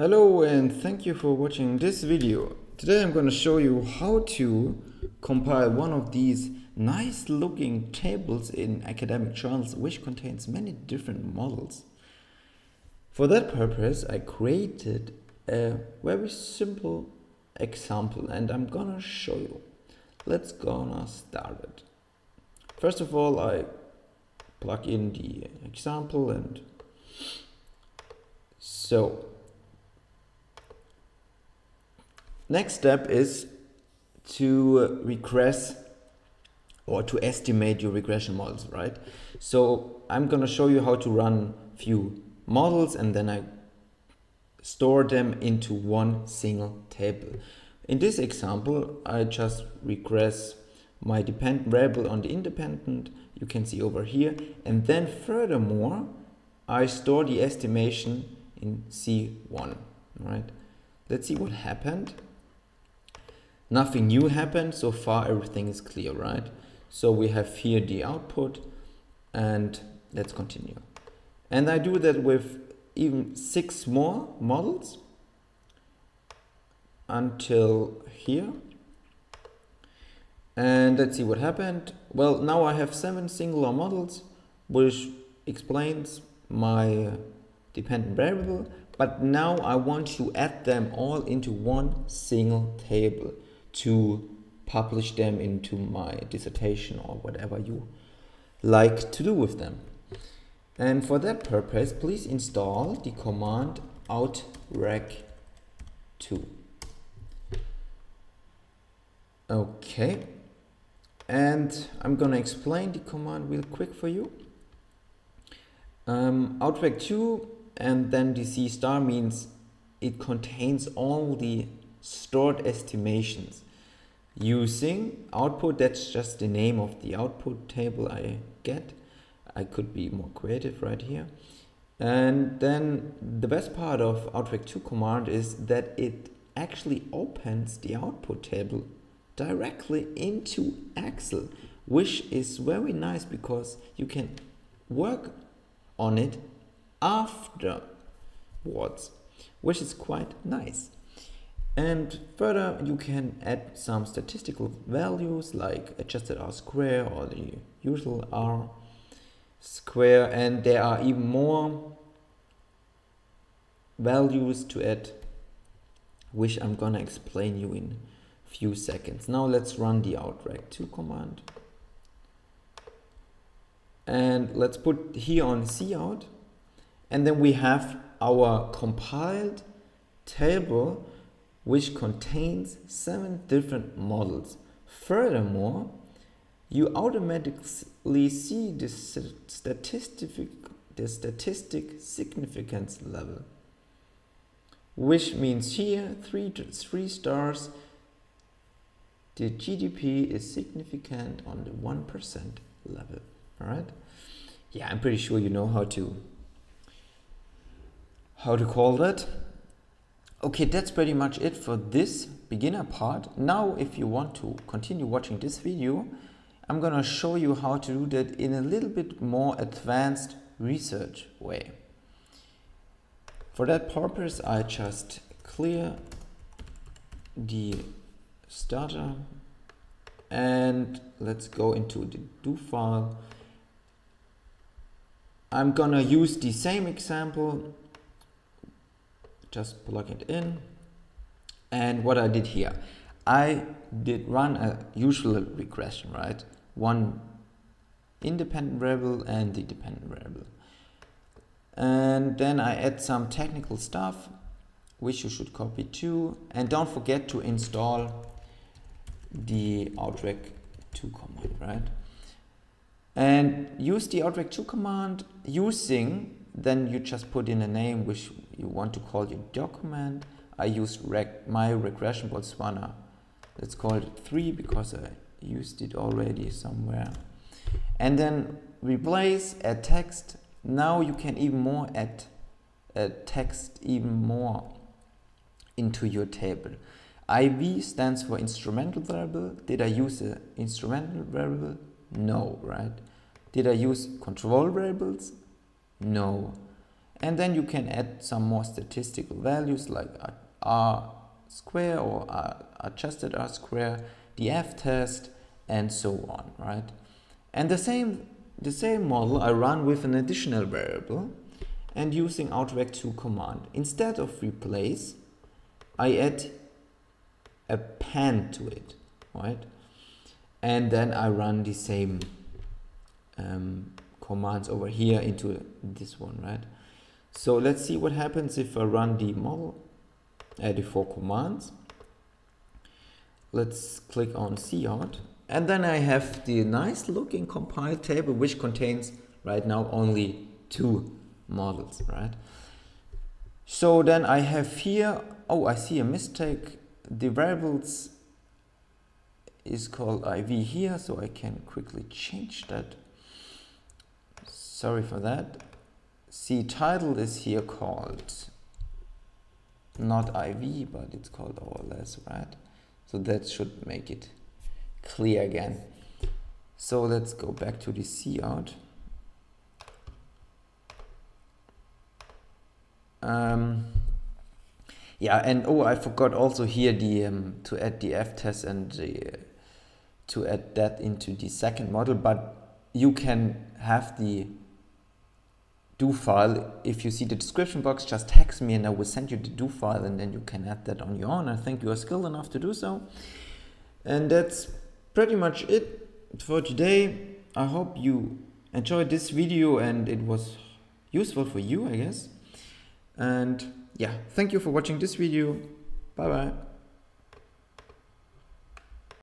Hello and thank you for watching this video. Today I'm going to show you how to compile one of these nice looking tables in academic journals which contains many different models. For that purpose I created a very simple example and I'm gonna show you. Let's gonna start it. First of all I plug in the example and so Next step is to regress or to estimate your regression models, right? So I'm going to show you how to run few models and then I store them into one single table. In this example, I just regress my dependent variable on the independent, you can see over here. And then furthermore, I store the estimation in C1, right? Let's see what happened nothing new happened. So far everything is clear right? So we have here the output and let's continue. And I do that with even six more models until here. And let's see what happened. Well now I have seven singular models which explains my uh, dependent variable. But now I want to add them all into one single table to publish them into my dissertation or whatever you like to do with them. And for that purpose, please install the command outreg2. Okay, and I'm gonna explain the command real quick for you. Um, outreg2 and then the C star means it contains all the stored estimations using output that's just the name of the output table I get. I could be more creative right here. And then the best part of outreg2 command is that it actually opens the output table directly into Excel which is very nice because you can work on it afterwards which is quite nice and further, you can add some statistical values like adjusted R square or the usual R square. And there are even more values to add, which I'm gonna explain you in a few seconds. Now let's run the outreg2 command. And let's put here on seeout. And then we have our compiled table which contains seven different models. Furthermore, you automatically see the statistic, the statistic significance level, which means here three, three stars, the GDP is significant on the 1% level, all right? Yeah, I'm pretty sure you know how to, how to call that. Okay, that's pretty much it for this beginner part. Now, if you want to continue watching this video, I'm gonna show you how to do that in a little bit more advanced research way. For that purpose, I just clear the starter and let's go into the do file. I'm gonna use the same example just plug it in. And what I did here I did run a usual regression right? One independent variable and the dependent variable. And then I add some technical stuff which you should copy too. And don't forget to install the outreg2 command right? And use the outreg2 command using then you just put in a name which you want to call your document. I used reg my regression Botswana. Let's call it 3 because I used it already somewhere. And then replace a text. Now you can even more add a text even more into your table. IV stands for instrumental variable. Did I use an instrumental variable? No, right? Did I use control variables? No. and then you can add some more statistical values like r square or r adjusted r square, the f test, and so on, right? And the same the same model I run with an additional variable and using outreg2 command. Instead of replace, I add a append to it, right? And then I run the same um, commands over here into this one, right? So let's see what happens if I run the model, the four commands. Let's click on seeout. And then I have the nice looking compiled table which contains right now only two models, right? So then I have here, oh, I see a mistake. The variables is called IV here, so I can quickly change that. Sorry for that. See, title is here called not IV, but it's called OLS, right? So that should make it clear again. So let's go back to the seeout. Um, yeah, and oh, I forgot also here the um, to add the f test and the, uh, to add that into the second model, but you can have the do file. If you see the description box, just text me and I will send you the do file and then you can add that on your own. I think you are skilled enough to do so. And that's pretty much it for today. I hope you enjoyed this video and it was useful for you, I guess. And yeah, thank you for watching this video. Bye bye.